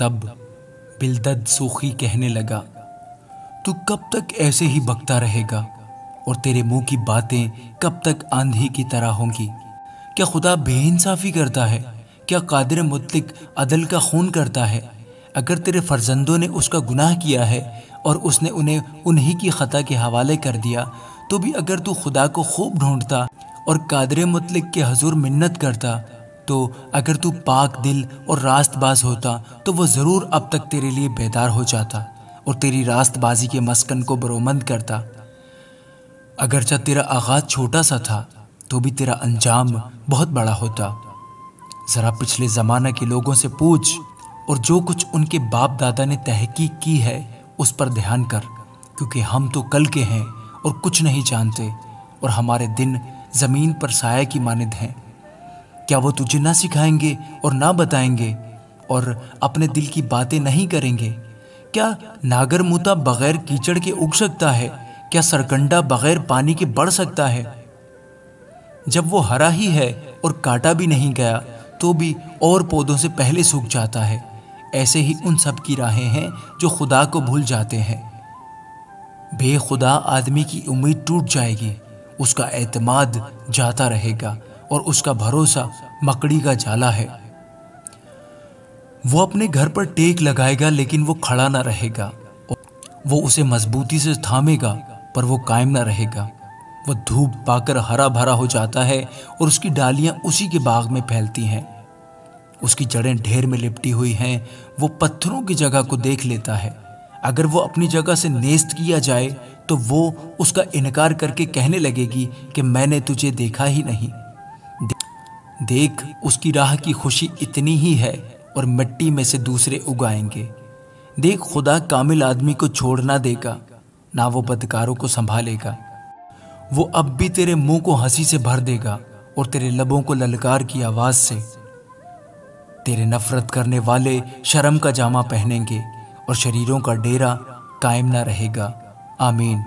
तब बिलदद सूखी कहने लगा, तू कब तक ऐसे ही बकता रहेगा और तेरे मुँह की बातें कब तक आंधी की तरह होंगी? क्या खुदा बेइंसाफी करता है? क्या कादिर मुतलिक अदल का खून करता है? अगर तेरे फर्जंदों ने उसका गुनाह किया है और उसने उन्हें उन्हीं की ख़ता के हवाले कर दिया तो भी अगर तू खुदा को खूब ढूंढता और कादर मुतलिक के हजूर मिन्नत करता तो अगर तू पाक दिल और रास्तबाज होता तो वह ज़रूर अब तक तेरे लिए बेदार हो जाता और तेरी रास्तबाजी के मस्कन को बरोमंद करता। अगरचा तेरा आगाज़ छोटा सा था तो भी तेरा अंजाम बहुत बड़ा होता। ज़रा पिछले ज़माना के लोगों से पूछ और जो कुछ उनके बाप दादा ने तहकीक की है, उस पर ध्यान कर, क्योंकि हम तो कल के हैं और कुछ नहीं जानते और हमारे दिन ज़मीन पर साया की मानद हैं। क्या वो तुझे ना सिखाएँगे और ना बताएँगे और अपने दिल की बातें नहीं करेंगे? क्या नागर मुता बगैर कीचड़ के उग सकता है? क्या सरकंडा बगैर पानी के बढ़ सकता है? जब वो हरा ही है और काटा भी नहीं गया तो भी और पौधों से पहले सूख जाता है। ऐसे ही उन सब की राहें हैं जो खुदा को भूल जाते हैं। बेखुदा आदमी की उम्मीद टूट जाएगी, उसका एतमाद जाता रहेगा। और उसका भरोसा मकड़ी का जाला है। वो अपने घर पर टेक लगाएगा, लेकिन वो खड़ा ना रहेगा। वो उसे मजबूती से थामेगा, पर वो कायम ना रहेगा। वो धूप पाकर हरा भरा हो जाता है और उसकी डालियाँ उसी के बाग में फैलती हैं। उसकी जड़ें ढेर में लिपटी हुई हैं, वो पत्थरों की जगह को देख लेता है। अगर वो अपनी जगह से नेस्त किया जाए तो वो उसका इनकार करके कहने लगेगी कि मैंने तुझे देखा ही नहीं। देख, उसकी राह की खुशी इतनी ही है और मिट्टी में से दूसरे उगाएँगे। देख, खुदा कामिल आदमी को छोड़ ना देगा, ना वो बदकारों को संभालेगा। वो अब भी तेरे मुँह को हँसी से भर देगा और तेरे लबों को ललकार की आवाज़ से। तेरे नफरत करने वाले शर्म का जामा पहनेंगे और शरीरों का डेरा कायम ना रहेगा। आमीन।